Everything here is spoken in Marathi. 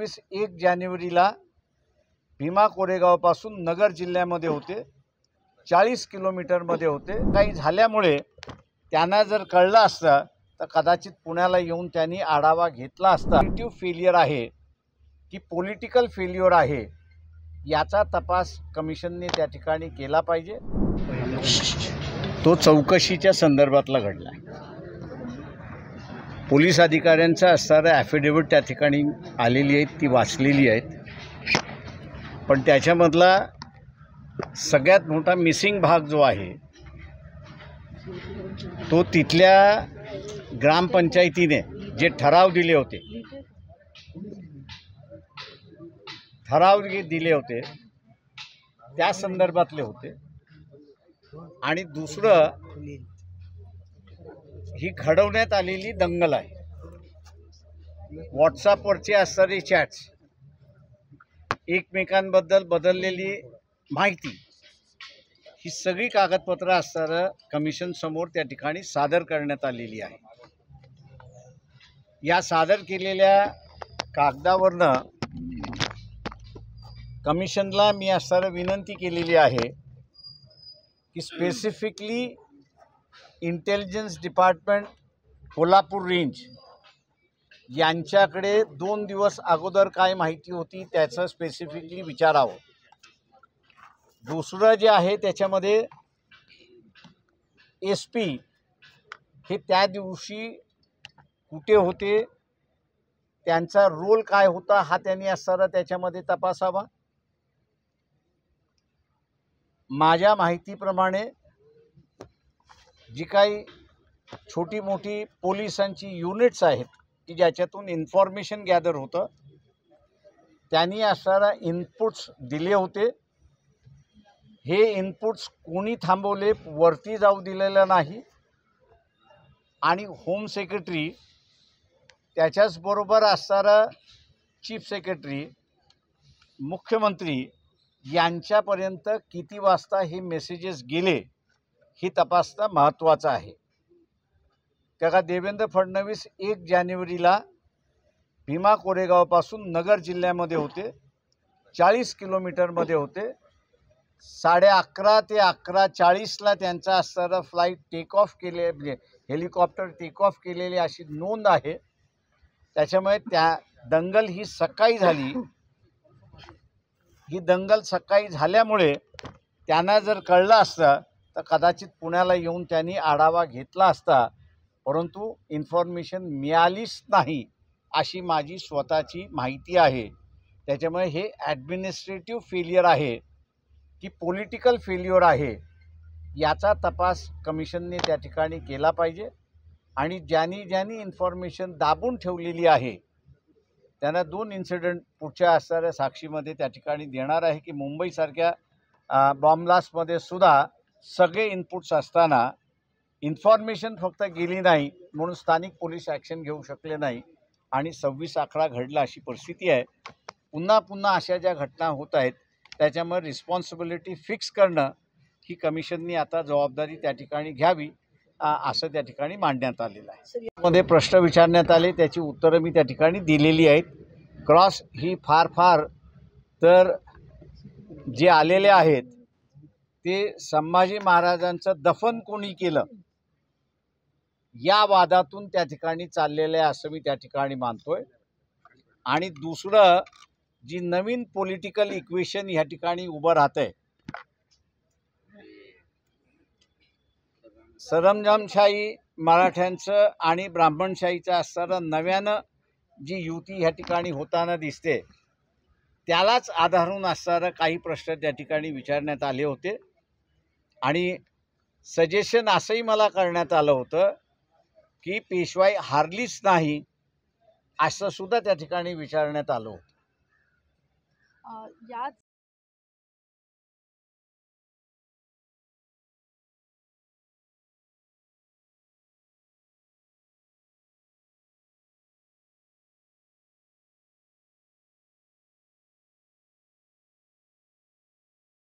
वीस एक जानेवारीला भीमा कोरेगावपासून नगर जिल्ह्यामध्ये होते. चाळीस किलोमीटरमध्ये होते. काही झाल्यामुळे त्यांना जर कळलं असतं तर कदाचित पुण्याला येऊन त्यांनी आढावा घेतला असता. पॉझिटिव्ह फेलियर आहे. की पॉलिटिकल फेल्युअर आहे याचा तपास कमिशनने त्या ठिकाणी केला पाहिजे. तो चौकशीच्या संदर्भातला घडला. पोलीस अधिकाऱ्यांचा असणाऱ्या ॲफिडेविट त्या ठिकाणी आलेली आहेत ती वाचलेली आहेत. पण त्याच्यामधला सगळ्यात मोठा मिसिंग भाग जो आहे तो तिथल्या ग्रामपंचायतीने जे ठराव दिले होते ठराव दिले होते त्या संदर्भातले होते. आणि दुसरं ही घडवण्यात आलेली दंगल आहे. व्हॉट्सअपवरचे असणारे चॅट्स एकमेकांबद्दल बदललेली माहिती ही सगळी कागदपत्रं असणारं कमिशन समोर त्या ठिकाणी सादर करण्यात आलेली आहे. या सादर केलेल्या कागदावरनं कमिशनला मी असणारं विनंती केलेली आहे की specifically intelligence department Kolhapur range यांच्याकडे दोन दिवस अगोदर काय माहिती होती त्याचं स्पेसिफिकली विचारावं. दुसरं जे आहे त्याच्यामध्ये एस पी हे त्या दिवशी कुठे होते त्यांचा रोल काय होता हा त्यांनी असणारा त्याच्यामध्ये तपासावा. माझ्या माहितीप्रमाणे जी काही छोटी मोठी पोलिसांची युनिट्स आहेत की ज्याच्यातून इन्फॉर्मेशन गॅदर होतं त्यांनी असणारा इनपुट्स दिले होते. हे इनपुट्स कोणी थांबवले वरती जाऊ दिलेलं नाही. आणि होम सेक्रेटरी त्याच्याचबरोबर असणारा चीफ सेक्रेटरी मुख्यमंत्री यांच्यापर्यंत किती वाजता हे मेसेजेस गेले? ही तपासणं महत्त्वाचं आहे. का देवेंद्र फडणवीस एक जानेवारीला भीमा कोरेगावपासून नगर जिल्ह्यामध्ये होते. चाळीस किलोमीटरमध्ये होते. साडे अकरा ते अकरा चाळीसला त्यांचा असणारा फ्लाईट टेक ऑफ केले म्हणजे हेलिकॉप्टर टेक ऑफ केलेली अशी नोंद आहे. त्याच्यामुळे त्या दंगल ही सकाळी झाली. ही दंगल सकाळी झाल्यामुळे त्यांना जर कळलं असतं तर कदाचित पुण्याला येऊन त्यांनी आढावा घेतला असता परंतु इन्फॉर्मेशन मिळालीच नाही अशी माझी स्वतःची माहिती आहे. त्याच्यामुळे हे ॲडमिनिस्ट्रेटिव्ह फेलियर आहे की पॉलिटिकल फेल्युअर आहे याचा तपास कमिशनने त्या ठिकाणी केला पाहिजे. आणि ज्यांनी ज्यांनी इन्फॉर्मेशन दाबून ठेवलेली आहे त्यांना दोन इन्सिडेंट पुढच्या असणाऱ्या साक्षीमध्ये त्या ठिकाणी देणार आहे की मुंबईसारख्या बॉम्बलास्टमध्ये सुद्धा सगळे इनपुट्स असताना इन्फॉर्मेशन फक्त गेली नाही म्हणून स्थानिक पोलीस ॲक्शन घेऊ शकले नाही आणि सव्वीस आकडा घडला अशी परिस्थिती आहे. पुन्हा पुन्हा अशा ज्या घटना होत आहेत त्याच्यामुळे रिस्पॉन्सिबिलिटी फिक्स करणं ही कमिशननी आता जबाबदारी त्या ठिकाणी घ्यावी असं त्या ठिकाणी मांडण्यात आलेलं आहे. मध्ये प्रश्न विचारण्यात आले त्याची उत्तरं मी त्या ठिकाणी दिलेली आहेत. क्रॉस ही फार फार तर जे आलेले आहेत ते संभाजी महाराजांचं दफन कोणी केलं? या वादातून त्या ठिकाणी चाललेलं आहे असं मी त्या ठिकाणी मानतोय. आणि दुसरं जी नवीन पॉलिटिकल इक्वेशन ह्या ठिकाणी उभं राहतंय. सरंजामशाही मराठ्यांचं आणि ब्राह्मणशाहीचं असणारं नव्यानं जी युती ह्या ठिकाणी होताना दिसते त्यालाच आधारून असणारं काही प्रश्न त्या ठिकाणी विचारण्यात आले होते. आणि सजेशन असंही मला करण्यात आलं होतं की पेशवाई हारलीच नाही असं सुद्धा त्या ठिकाणी विचारण्यात आलं होतं. याच